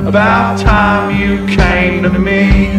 About time you came to me.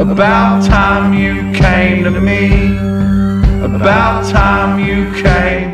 About time you came to me. About time you came.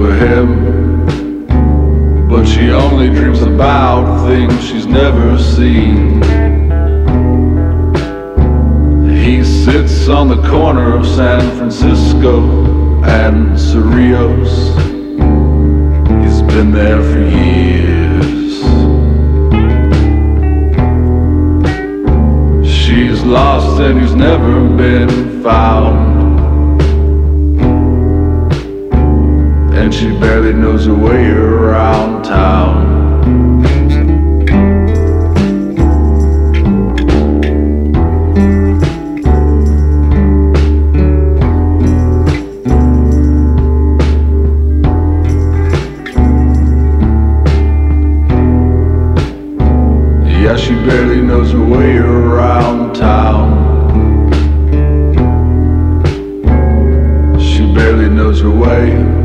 For him. But she only dreams about things she's never seen. He sits on the corner of San Francisco and Cerrillos. He's been there for years. She's lost and he's never been found. And she barely knows her way around town. She barely knows her way around town. She barely knows her way.